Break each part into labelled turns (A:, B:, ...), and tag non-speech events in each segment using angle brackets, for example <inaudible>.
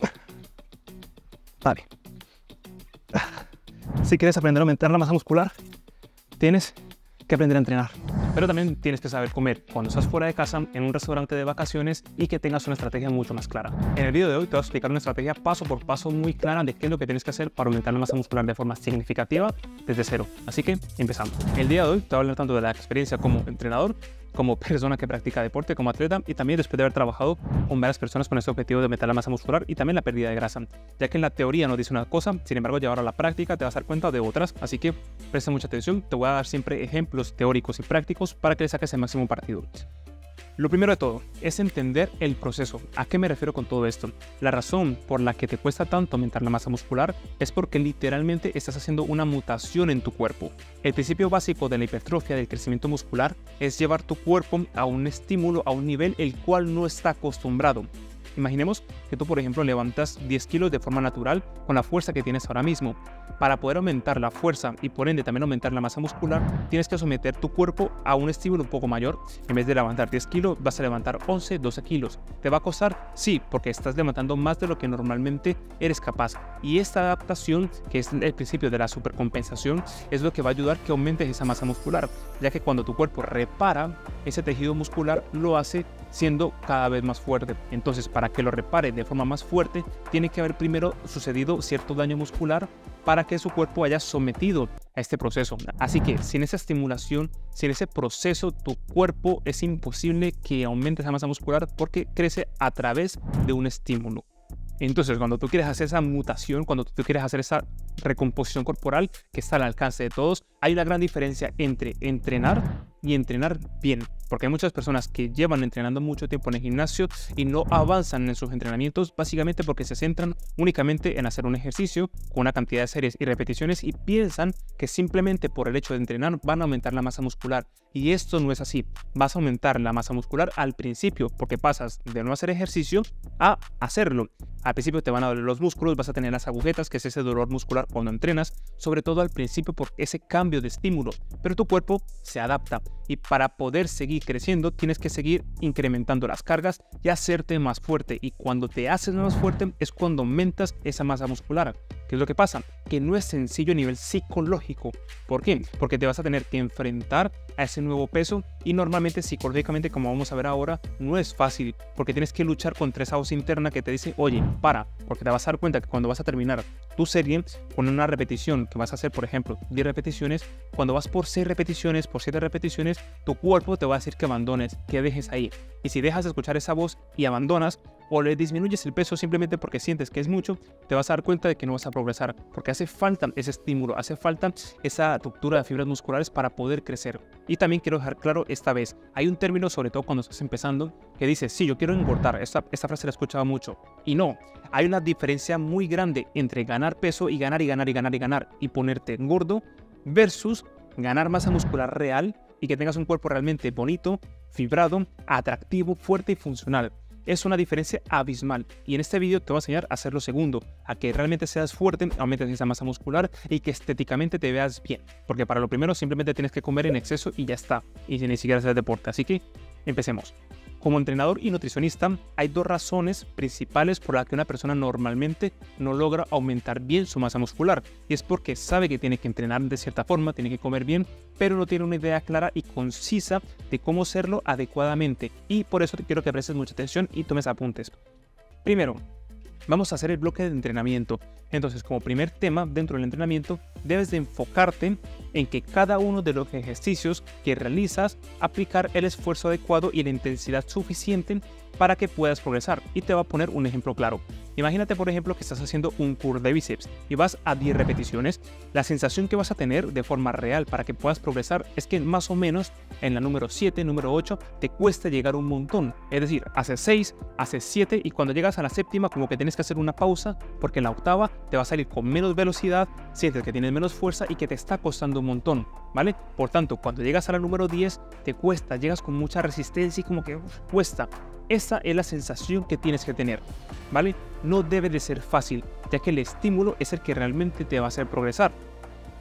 A: <laughs> Vale. <laughs> Si quieres aprender a aumentar la masa muscular, tienes que aprender a entrenar. Pero también tienes que saber comer cuando estás fuera de casa, en un restaurante de vacaciones y que tengas una estrategia mucho más clara. En el vídeo de hoy te voy a explicar una estrategia paso por paso muy clara de qué es lo que tienes que hacer para aumentar la masa muscular de forma significativa desde cero. Así que empezamos. El día de hoy te voy a hablar tanto de la experiencia como entrenador como persona que practica deporte, como atleta y también después de haber trabajado con varias personas con este objetivo de aumentar la masa muscular y también la pérdida de grasa, ya que en la teoría nos dice una cosa, sin embargo llevar a la práctica te vas a dar cuenta de otras, así que presta mucha atención, te voy a dar siempre ejemplos teóricos y prácticos para que le saques el máximo partido. Lo primero de todo es entender el proceso. ¿A qué me refiero con todo esto? La razón por la que te cuesta tanto aumentar la masa muscular es porque literalmente estás haciendo una mutación en tu cuerpo. El principio básico de la hipertrofia del crecimiento muscular es llevar tu cuerpo a un estímulo, a un nivel el cual no está acostumbrado. Imaginemos que tú, por ejemplo, levantas 10 kilos de forma natural con la fuerza que tienes ahora mismo. Para poder aumentar la fuerza y por ende también aumentar la masa muscular, tienes que someter tu cuerpo a un estímulo un poco mayor. En vez de levantar 10 kilos, vas a levantar 11, 12 kilos. ¿Te va a costar? Sí, porque estás levantando más de lo que normalmente eres capaz. Y esta adaptación, que es el principio de la supercompensación, es lo que va a ayudar que aumentes esa masa muscular, ya que cuando tu cuerpo repara ese tejido muscular, lo hace siendo cada vez más fuerte. Entonces, para que lo repare de forma más fuerte, tiene que haber primero sucedido cierto daño muscular para que su cuerpo haya sometido a este proceso. Así que sin esa estimulación, sin ese proceso, tu cuerpo es imposible que aumente esa masa muscular porque crece a través de un estímulo. Entonces, cuando tú quieres hacer esa mutación, cuando tú quieres hacer esa recomposición corporal que está al alcance de todos, hay una gran diferencia entre entrenar y entrenar bien. Porque hay muchas personas que llevan entrenando mucho tiempo en el gimnasio y no avanzan en sus entrenamientos básicamente porque se centran únicamente en hacer un ejercicio con una cantidad de series y repeticiones y piensan que simplemente por el hecho de entrenar van a aumentar la masa muscular. Y esto no es así. Vas a aumentar la masa muscular al principio porque pasas de no hacer ejercicio a hacerlo. Al principio te van a doler los músculos, vas a tener las agujetas, que es ese dolor muscular cuando entrenas, sobre todo al principio por ese cambio de estímulo, pero tu cuerpo se adapta y para poder seguir creciendo tienes que seguir incrementando las cargas y hacerte más fuerte y cuando te haces más fuerte es cuando aumentas esa masa muscular. ¿Qué es lo que pasa? Que no es sencillo a nivel psicológico. ¿Por qué? Porque te vas a tener que enfrentar a ese nuevo peso y normalmente psicológicamente, como vamos a ver ahora, no es fácil porque tienes que luchar contra esa voz interna que te dice, oye, para, porque te vas a dar cuenta que cuando vas a terminar tu serie con una repetición que vas a hacer, por ejemplo, 10 repeticiones, cuando vas por 6 repeticiones, por 7 repeticiones, tu cuerpo te va a decir que abandones, que dejes ahí. Y si dejas de escuchar esa voz y abandonas, o le disminuyes el peso simplemente porque sientes que es mucho, te vas a dar cuenta de que no vas a progresar, porque hace falta ese estímulo, hace falta esa ruptura de fibras musculares para poder crecer. Y también quiero dejar claro esta vez, hay un término sobre todo cuando estás empezando que dice, sí, yo quiero engordar, esta, frase la he escuchado mucho, y no, hay una diferencia muy grande entre ganar peso y ganar y ganar y ganar y ganar y ponerte gordo versus ganar masa muscular real y que tengas un cuerpo realmente bonito, fibrado, atractivo, fuerte y funcional es una diferencia abismal. Y en este vídeo te voy a enseñar a hacer lo segundo, a que realmente seas fuerte, aumentes esa masa muscular y que estéticamente te veas bien. Porque para lo primero simplemente tienes que comer en exceso y ya está. Y ni siquiera hacer deporte. Así que empecemos. Como entrenador y nutricionista, hay dos razones principales por las que una persona normalmente no logra aumentar bien su masa muscular. Y es porque sabe que tiene que entrenar de cierta forma, tiene que comer bien, pero no tiene una idea clara y concisa de cómo hacerlo adecuadamente. Y por eso te quiero que prestes mucha atención y tomes apuntes. Primero, vamos a hacer el bloque de entrenamiento. Entonces, como primer tema dentro del entrenamiento, debes de enfocarte en que cada uno de los ejercicios que realizas aplicar el esfuerzo adecuado y la intensidad suficiente para que puedas progresar. Y te va a poner un ejemplo claro. Imagínate, por ejemplo, que estás haciendo un curl de bíceps y vas a 10 repeticiones. La sensación que vas a tener de forma real para que puedas progresar es que más o menos en la número 7, número 8, te cuesta llegar un montón. Es decir, haces 6, haces 7 y cuando llegas a la séptima como que tienes que hacer una pausa porque en la octava te va a salir con menos velocidad, sientes que tienes menos fuerza y que te está costando un montón, ¿vale? Por tanto, cuando llegas a la número 10 te cuesta, llegas con mucha resistencia y como que cuesta. Esa es la sensación que tienes que tener, ¿vale? No debe de ser fácil, ya que el estímulo es el que realmente te va a hacer progresar.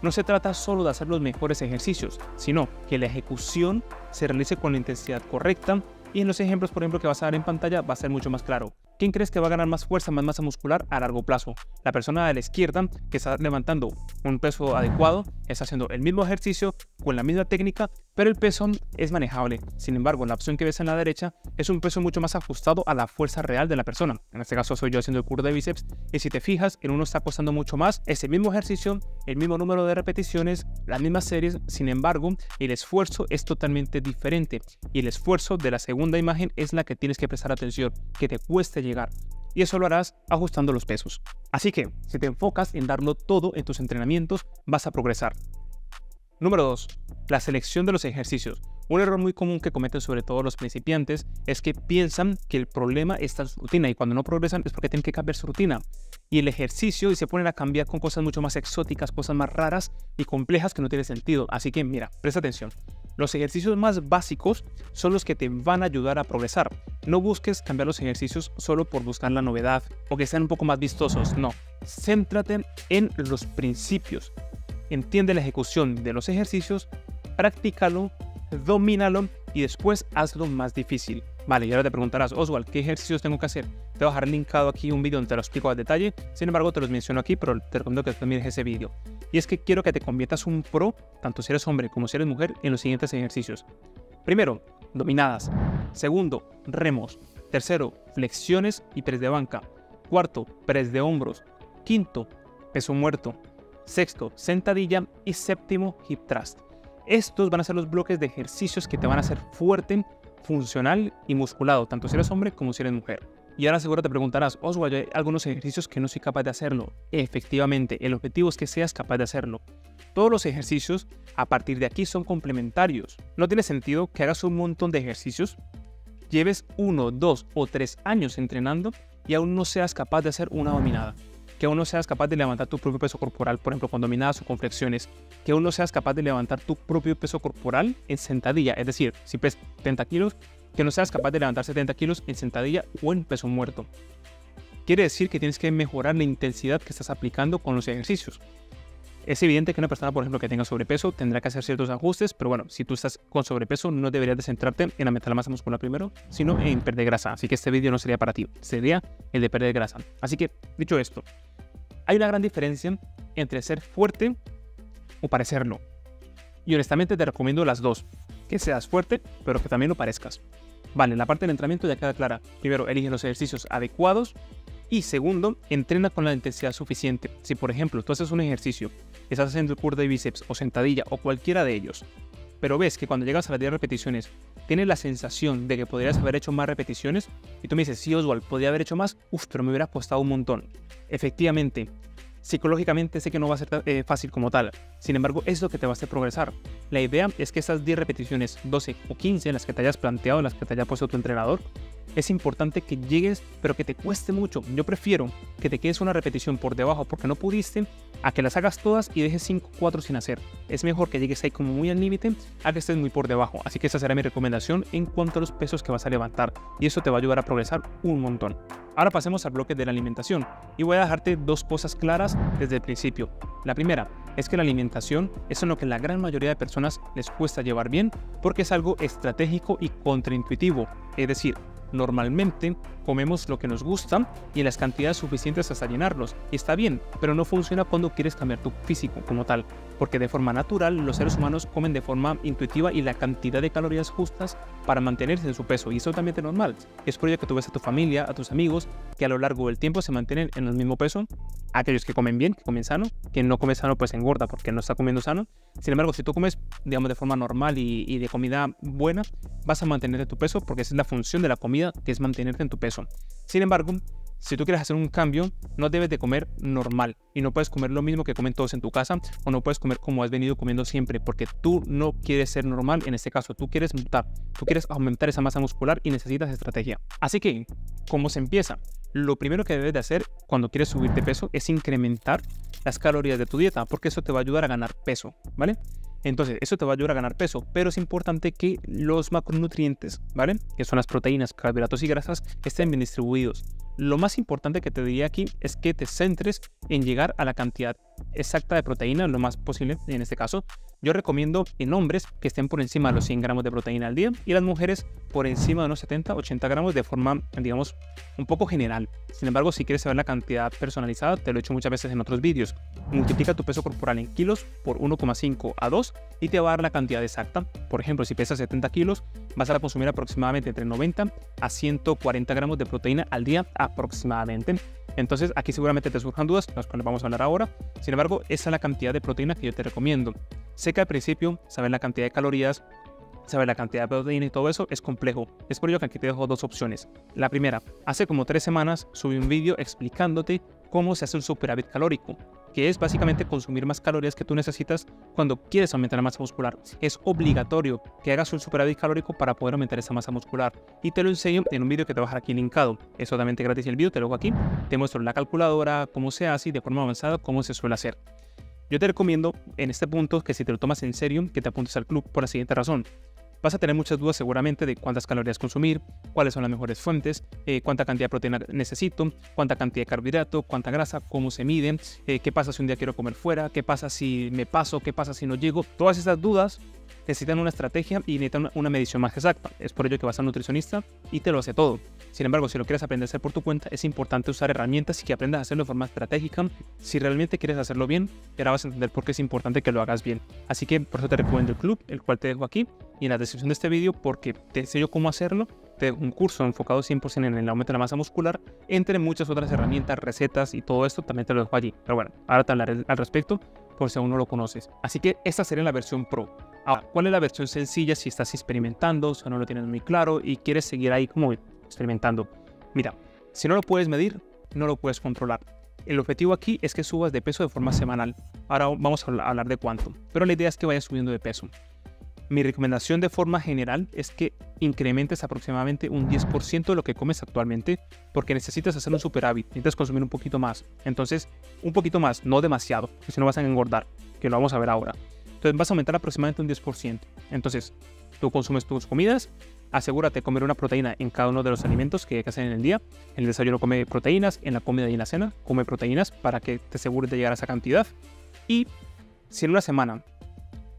A: No se trata solo de hacer los mejores ejercicios, sino que la ejecución se realice con la intensidad correcta y en los ejemplos, por ejemplo, que vas a dar en pantalla va a ser mucho más claro. ¿quién crees que va a ganar más fuerza, más masa muscular a largo plazo? La persona de la izquierda que está levantando un peso adecuado, está haciendo el mismo ejercicio con la misma técnica, pero el peso es manejable. Sin embargo, la opción que ves en la derecha es un peso mucho más ajustado a la fuerza real de la persona. En este caso soy yo haciendo el curso de bíceps y si te fijas, en uno está costando mucho más ese mismo ejercicio, el mismo número de repeticiones, las mismas series, sin embargo, el esfuerzo es totalmente diferente y el esfuerzo de la segunda imagen es la que tienes que prestar atención, que te cueste llegar y eso lo harás ajustando los pesos. Así que, si te enfocas en darlo todo en tus entrenamientos, vas a progresar. Número 2. La selección de los ejercicios. Un error muy común que cometen sobre todo los principiantes es que piensan que el problema está en su rutina y cuando no progresan es porque tienen que cambiar su rutina. Y el ejercicio y se ponen a cambiar con cosas mucho más exóticas, cosas más raras y complejas que no tienen sentido. Así que mira, presta atención. Los ejercicios más básicos son los que te van a ayudar a progresar. No busques cambiar los ejercicios solo por buscar la novedad o que sean un poco más vistosos. No, céntrate en los principios entiende la ejecución de los ejercicios, practícalo, domínalo y después hazlo más difícil. Vale, y ahora te preguntarás, Oswald, ¿qué ejercicios tengo que hacer? Te voy a dejar linkado aquí un vídeo donde te lo explico al detalle, sin embargo te los menciono aquí, pero te recomiendo que también ese vídeo. Y es que quiero que te conviertas un pro, tanto si eres hombre como si eres mujer, en los siguientes ejercicios. Primero, dominadas. Segundo, remos. Tercero, flexiones y press de banca. Cuarto, press de hombros. Quinto, peso muerto sexto, sentadilla y séptimo, hip thrust. Estos van a ser los bloques de ejercicios que te van a hacer fuerte, funcional y musculado, tanto si eres hombre como si eres mujer. Y ahora seguro te preguntarás, Oswald, hay algunos ejercicios que no soy capaz de hacerlo. Efectivamente, el objetivo es que seas capaz de hacerlo. Todos los ejercicios a partir de aquí son complementarios. No tiene sentido que hagas un montón de ejercicios, lleves uno, dos o tres años entrenando y aún no seas capaz de hacer una dominada que aún no seas capaz de levantar tu propio peso corporal, por ejemplo, con dominadas o con flexiones, que aún no seas capaz de levantar tu propio peso corporal en sentadilla, es decir, si pesas 70 kilos, que no seas capaz de levantar 70 kilos en sentadilla o en peso muerto. Quiere decir que tienes que mejorar la intensidad que estás aplicando con los ejercicios. Es evidente que una persona, por ejemplo, que tenga sobrepeso tendrá que hacer ciertos ajustes, pero bueno, si tú estás con sobrepeso no deberías de centrarte en aumentar la masa muscular primero, sino en perder grasa. Así que este vídeo no sería para ti, sería el de perder grasa. Así que, dicho esto, hay una gran diferencia entre ser fuerte o parecerlo. Y honestamente te recomiendo las dos. Que seas fuerte, pero que también lo parezcas. Vale, la parte del entrenamiento ya queda clara. Primero, elige los ejercicios adecuados. Y segundo, entrena con la intensidad suficiente. Si por ejemplo tú haces un ejercicio, estás haciendo el curl de bíceps o sentadilla o cualquiera de ellos, pero ves que cuando llegas a las 10 repeticiones tienes la sensación de que podrías haber hecho más repeticiones y tú me dices, sí Oswald, podría haber hecho más, uff, pero me hubiera costado un montón. Efectivamente, psicológicamente sé que no va a ser eh, fácil como tal. Sin embargo, es lo que te va a hacer progresar. La idea es que esas 10 repeticiones, 12 o 15, las que te hayas planteado, las que te haya puesto tu entrenador, es importante que llegues, pero que te cueste mucho. Yo prefiero que te quedes una repetición por debajo porque no pudiste, a que las hagas todas y dejes 5 4 sin hacer. Es mejor que llegues ahí como muy al límite a que estés muy por debajo. Así que esa será mi recomendación en cuanto a los pesos que vas a levantar. Y eso te va a ayudar a progresar un montón. Ahora pasemos al bloque de la alimentación y voy a dejarte dos cosas claras desde el principio. La primera es que la alimentación es en lo que la gran mayoría de personas les cuesta llevar bien porque es algo estratégico y contraintuitivo. Es decir, Normalmente comemos lo que nos gusta y en las cantidades suficientes hasta llenarlos. Y está bien, pero no funciona cuando quieres cambiar tu físico como tal, porque de forma natural los seres humanos comen de forma intuitiva y la cantidad de calorías justas para mantenerse en su peso. Y eso también es normal. Es por ello que tú ves a tu familia, a tus amigos, que a lo largo del tiempo se mantienen en el mismo peso. Aquellos que comen bien, que comen sano, quien no come sano pues engorda porque no está comiendo sano. Sin embargo, si tú comes, digamos, de forma normal y, de comida buena, vas a mantenerte tu peso porque es la función de la comida, que es mantenerte en tu peso. Sin embargo, si tú quieres hacer un cambio, no debes de comer normal y no puedes comer lo mismo que comen todos en tu casa o no puedes comer como has venido comiendo siempre porque tú no quieres ser normal en este caso, tú quieres mutar, tú quieres aumentar esa masa muscular y necesitas estrategia. Así que, ¿cómo se empieza? Lo primero que debes de hacer cuando quieres subir de peso es incrementar las calorías de tu dieta porque eso te va a ayudar a ganar peso, ¿vale? Entonces, eso te va a ayudar a ganar peso, pero es importante que los macronutrientes, ¿vale? Que son las proteínas, carbohidratos y grasas, estén bien distribuidos. Lo más importante que te diría aquí es que te centres en llegar a la cantidad exacta de proteína, lo más posible en este caso. Yo recomiendo en hombres que estén por encima de los 100 gramos de proteína al día y las mujeres por encima de unos 70, 80 gramos de forma, digamos, un poco general. Sin embargo, si quieres saber la cantidad personalizada, te lo he hecho muchas veces en otros vídeos. Multiplica tu peso corporal en kilos por 1,5 a 2 y te va a dar la cantidad exacta. Por ejemplo, si pesas 70 kilos, vas a consumir aproximadamente entre 90 a 140 gramos de proteína al día aproximadamente. Entonces aquí seguramente te surjan dudas, las vamos a hablar ahora. Sin embargo, esa es la cantidad de proteína que yo te recomiendo. Sé que al principio saber la cantidad de calorías, saber la cantidad de proteína y todo eso es complejo. Es por ello que aquí te dejo dos opciones. La primera, hace como tres semanas subí un vídeo explicándote cómo se hace un superávit calórico que es básicamente consumir más calorías que tú necesitas cuando quieres aumentar la masa muscular. Es obligatorio que hagas un superávit calórico para poder aumentar esa masa muscular. Y te lo enseño en un vídeo que te voy a dejar aquí linkado. Es totalmente gratis el vídeo, te lo hago aquí. Te muestro la calculadora, cómo se hace y de forma avanzada cómo se suele hacer. Yo te recomiendo en este punto que si te lo tomas en serio, que te apuntes al club por la siguiente razón vas a tener muchas dudas seguramente de cuántas calorías consumir, cuáles son las mejores fuentes, eh, cuánta cantidad de proteína necesito, cuánta cantidad de carbohidrato, cuánta grasa, cómo se miden, eh, qué pasa si un día quiero comer fuera, qué pasa si me paso, qué pasa si no llego. Todas esas dudas necesitan una estrategia y necesitan una medición más exacta. Es por ello que vas a un nutricionista y te lo hace todo. Sin embargo, si lo quieres aprender a hacer por tu cuenta, es importante usar herramientas y que aprendas a hacerlo de forma estratégica. Si realmente quieres hacerlo bien, ahora vas a entender por qué es importante que lo hagas bien. Así que por eso te recomiendo el club, el cual te dejo aquí y en la descripción de este vídeo, porque te enseño cómo hacerlo. Te un curso enfocado 100% en el aumento de la masa muscular, entre muchas otras herramientas, recetas y todo esto, también te lo dejo allí. Pero bueno, ahora te hablaré al respecto por si aún no lo conoces. Así que esta sería la versión Pro. Ahora, ¿cuál es la versión sencilla si estás experimentando, si no lo tienes muy claro y quieres seguir ahí como experimentando? Mira, si no lo puedes medir, no lo puedes controlar. El objetivo aquí es que subas de peso de forma semanal. Ahora vamos a hablar de cuánto. Pero la idea es que vayas subiendo de peso. Mi recomendación de forma general es que incrementes aproximadamente un 10% de lo que comes actualmente porque necesitas hacer un superávit, necesitas consumir un poquito más. Entonces, un poquito más, no demasiado, porque si no vas a engordar, que lo vamos a ver ahora. Entonces vas a aumentar aproximadamente un 10%. Entonces, tú consumes tus comidas, asegúrate de comer una proteína en cada uno de los alimentos que hacer en el día. En el desayuno come proteínas, en la comida y en la cena come proteínas para que te asegures de llegar a esa cantidad. Y si en una semana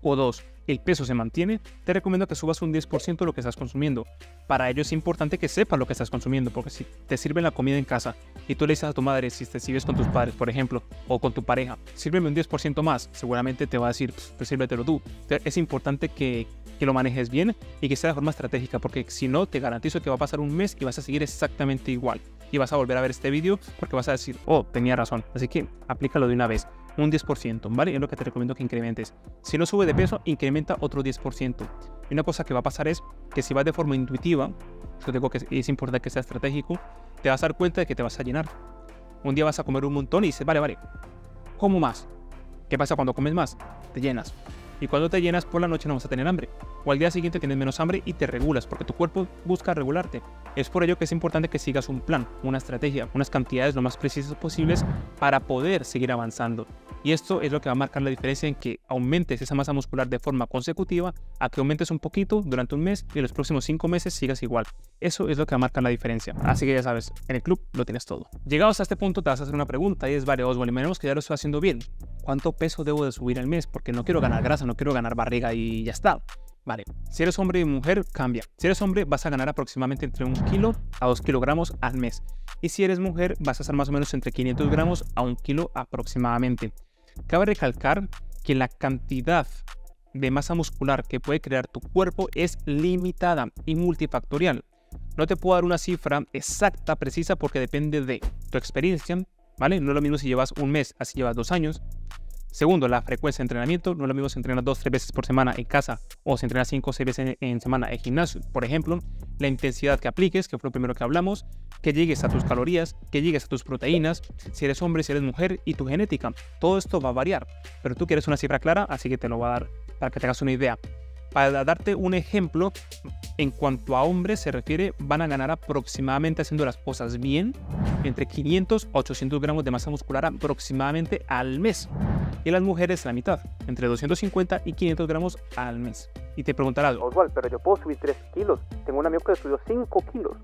A: o dos el peso se mantiene, te recomiendo que subas un 10% de lo que estás consumiendo. Para ello es importante que sepas lo que estás consumiendo, porque si te sirven la comida en casa y tú le dices a tu madre, si te sirves con tus padres, por ejemplo, o con tu pareja, sírveme un 10% más, seguramente te va a decir, pues sírvetelo tú. es importante que, que lo manejes bien y que sea de forma estratégica, porque si no, te garantizo que va a pasar un mes y vas a seguir exactamente igual. Y vas a volver a ver este vídeo porque vas a decir, oh, tenía razón. Así que aplícalo de una vez un 10%, ¿vale? Es lo que te recomiendo que incrementes. Si no sube de peso, incrementa otro 10%. Y una cosa que va a pasar es que si vas de forma intuitiva, yo digo que es importante que sea estratégico, te vas a dar cuenta de que te vas a llenar. Un día vas a comer un montón y dices, vale, vale, como más. ¿Qué pasa cuando comes más? Te llenas. Y cuando te llenas por la noche no vas a tener hambre. O al día siguiente tienes menos hambre y te regulas, porque tu cuerpo busca regularte. Es por ello que es importante que sigas un plan, una estrategia, unas cantidades lo más precisas posibles para poder seguir avanzando. Y esto es lo que va a marcar la diferencia en que aumentes esa masa muscular de forma consecutiva a que aumentes un poquito durante un mes y en los próximos cinco meses sigas igual. Eso es lo que va a marcar la diferencia. Así que ya sabes, en el club lo tienes todo. Llegados a este punto te vas a hacer una pregunta y es, vale, Oswald, imaginemos que ya lo estoy haciendo bien. ¿Cuánto peso debo de subir al mes? Porque no quiero ganar grasa, no quiero ganar barriga y ya está. Vale, si eres hombre y mujer, cambia. Si eres hombre, vas a ganar aproximadamente entre un kilo a 2 kilogramos al mes. Y si eres mujer, vas a estar más o menos entre 500 gramos a un kilo aproximadamente. Cabe recalcar que la cantidad de masa muscular que puede crear tu cuerpo es limitada y multifactorial. No te puedo dar una cifra exacta, precisa, porque depende de tu experiencia, ¿vale? No es lo mismo si llevas un mes, así llevas dos años. Segundo, la frecuencia de entrenamiento. No es lo mismo si entrenas dos, tres veces por semana en casa o si entrenas cinco o seis veces en, en, semana en gimnasio. Por ejemplo, la intensidad que apliques, que fue lo primero que hablamos, que llegues a tus calorías, que llegues a tus proteínas, si eres hombre, si eres mujer y tu genética. Todo esto va a variar, pero tú quieres una cifra clara, así que te lo voy a dar para que tengas una idea. Para darte un ejemplo, en cuanto a hombres se refiere, van a ganar aproximadamente haciendo las cosas bien, entre 500 a 800 gramos de masa muscular aproximadamente al mes. Y las mujeres la mitad, entre 250 y 500 gramos al mes. Y te preguntarás,
B: Oswald, pero yo puedo subir 3 kilos. Tengo un amigo que subió 5 kilos.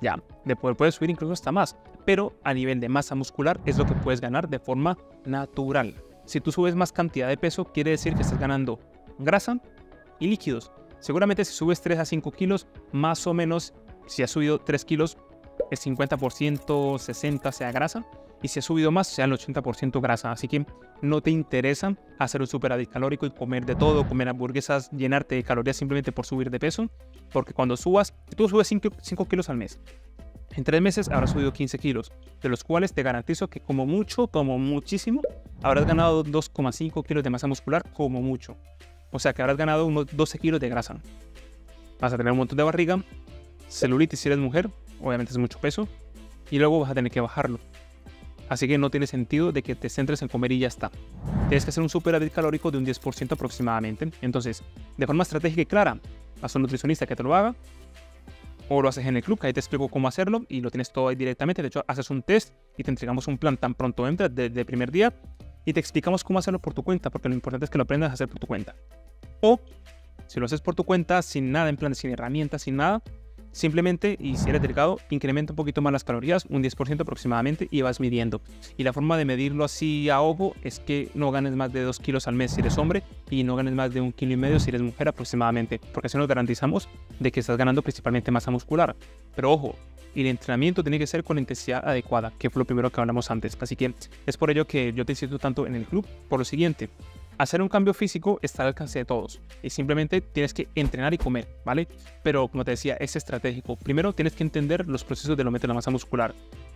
A: Ya, de poder puedes subir incluso hasta más, pero a nivel de masa muscular es lo que puedes ganar de forma natural. Si tú subes más cantidad de peso, quiere decir que estás ganando grasa y líquidos. Seguramente si subes 3 a 5 kilos, más o menos, si has subido 3 kilos, el 50%, 60% sea grasa. Y si has subido más, sea el 80% grasa. Así que no te interesa hacer un super calórico y comer de todo, comer hamburguesas, llenarte de calorías simplemente por subir de peso. Porque cuando subas, tú subes 5, 5 kilos al mes. En 3 meses habrás subido 15 kilos, de los cuales te garantizo que como mucho, como muchísimo, habrás ganado 2,5 kilos de masa muscular como mucho. O sea que habrás ganado unos 12 kilos de grasa. Vas a tener un montón de barriga, celulitis si eres mujer, obviamente es mucho peso, y luego vas a tener que bajarlo. Así que no tiene sentido de que te centres en comer y ya está. Tienes que hacer un superávit calórico de un 10% aproximadamente. Entonces, de forma estratégica y clara, a un nutricionista que te lo haga, o lo haces en el club, que ahí te explico cómo hacerlo y lo tienes todo ahí directamente. De hecho, haces un test y te entregamos un plan tan pronto entras desde el primer día y te explicamos cómo hacerlo por tu cuenta, porque lo importante es que lo aprendas a hacer por tu cuenta. O si lo haces por tu cuenta, sin nada, en plan, sin herramientas, sin nada, simplemente, y si eres delgado, incrementa un poquito más las calorías, un 10% aproximadamente, y vas midiendo. Y la forma de medirlo así a ojo es que no ganes más de 2 kilos al mes si eres hombre y no ganes más de un kilo y medio si eres mujer aproximadamente, porque así nos garantizamos de que estás ganando principalmente masa muscular. Pero ojo, el entrenamiento tiene que ser con intensidad adecuada, que fue lo primero que hablamos antes. Así que es por ello que yo te insisto tanto en el club, por lo siguiente, hacer un cambio físico está al alcance de todos y simplemente tienes que entrenar y comer, ¿vale? Pero como te decía, es estratégico. Primero tienes que entender los procesos del aumento de la masa muscular.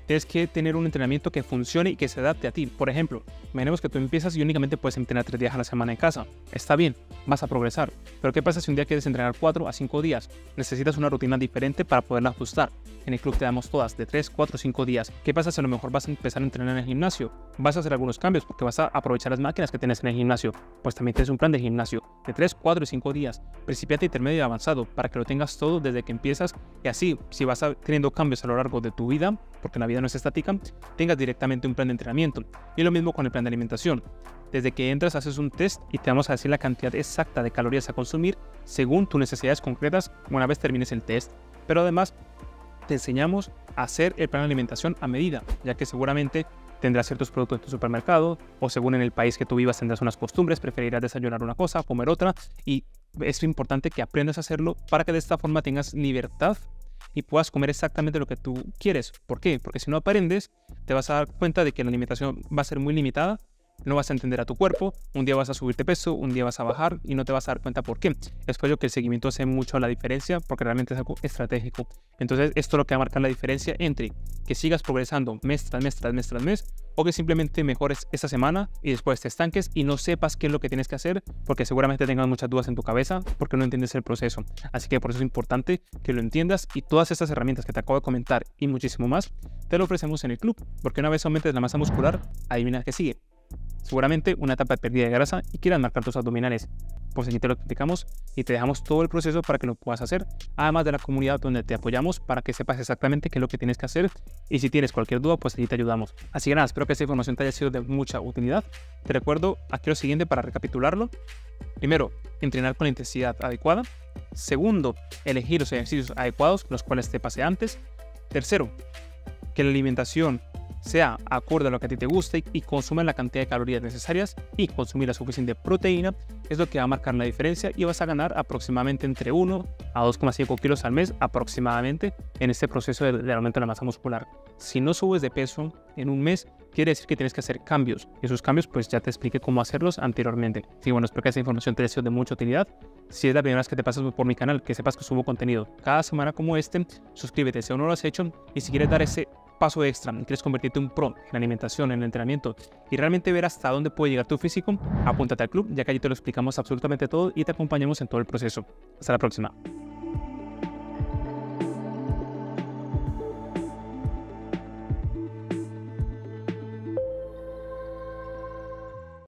A: Tienes que tener un entrenamiento que funcione y que se adapte a ti. Por ejemplo, imaginemos que tú empiezas y únicamente puedes entrenar tres días a la semana en casa. Está bien, vas a progresar. Pero ¿qué pasa si un día quieres entrenar cuatro a cinco días? Necesitas una rutina diferente para poderla ajustar. En el club te damos todas de 3, 4, 5 días. ¿Qué pasa si a lo mejor vas a empezar a entrenar en el gimnasio? Vas a hacer algunos cambios porque vas a aprovechar las máquinas que tienes en el gimnasio. Pues también tienes un plan de gimnasio de 3, 4 y 5 días. Principiante, intermedio y avanzado para que lo tengas todo desde que empiezas y así, si vas teniendo cambios a lo largo de tu vida, porque la vida no es estática, tengas directamente un plan de entrenamiento. Y lo mismo con el plan de alimentación. Desde que entras haces un test y te vamos a decir la cantidad exacta de calorías a consumir según tus necesidades concretas una vez termines el test. Pero además te enseñamos a hacer el plan de alimentación a medida, ya que seguramente tendrás ciertos productos en tu supermercado o según en el país que tú vivas tendrás unas costumbres, preferirás desayunar una cosa, comer otra y es importante que aprendas a hacerlo para que de esta forma tengas libertad y puedas comer exactamente lo que tú quieres. ¿Por qué? Porque si no aprendes, te vas a dar cuenta de que la alimentación va a ser muy limitada no vas a entender a tu cuerpo, un día vas a subirte peso, un día vas a bajar y no te vas a dar cuenta por qué. Es por ello que el seguimiento hace mucho la diferencia porque realmente es algo estratégico. Entonces esto es lo que va a marcar la diferencia entre que sigas progresando mes tras mes tras mes tras mes o que simplemente mejores esta semana y después te estanques y no sepas qué es lo que tienes que hacer porque seguramente tengas muchas dudas en tu cabeza porque no entiendes el proceso. Así que por eso es importante que lo entiendas y todas estas herramientas que te acabo de comentar y muchísimo más te lo ofrecemos en el club porque una vez aumentes la masa muscular, adivina qué sigue seguramente una etapa de pérdida de grasa y quieras marcar tus abdominales. Pues aquí te lo explicamos y te dejamos todo el proceso para que lo puedas hacer, además de la comunidad donde te apoyamos para que sepas exactamente qué es lo que tienes que hacer y si tienes cualquier duda, pues allí te ayudamos. Así que nada, espero que esta información te haya sido de mucha utilidad. Te recuerdo aquí lo siguiente para recapitularlo. Primero, entrenar con la intensidad adecuada. Segundo, elegir los ejercicios adecuados, los cuales te pasé antes. Tercero, que la alimentación sea acorde a lo que a ti te guste y consuma la cantidad de calorías necesarias y consumir la suficiente proteína es lo que va a marcar la diferencia y vas a ganar aproximadamente entre 1 a 2,5 kilos al mes aproximadamente en este proceso de, aumento de la masa muscular. Si no subes de peso en un mes, quiere decir que tienes que hacer cambios. Y esos cambios, pues ya te expliqué cómo hacerlos anteriormente. Sí, bueno, espero que esa información te haya sido de mucha utilidad. Si es la primera vez que te pasas por mi canal, que sepas que subo contenido cada semana como este, suscríbete si aún no lo has hecho. Y si quieres dar ese paso extra, quieres convertirte en un pro en alimentación, en entrenamiento y realmente ver hasta dónde puede llegar tu físico, apúntate al club, ya que allí te lo explicamos absolutamente todo y te acompañamos en todo el proceso. Hasta la próxima.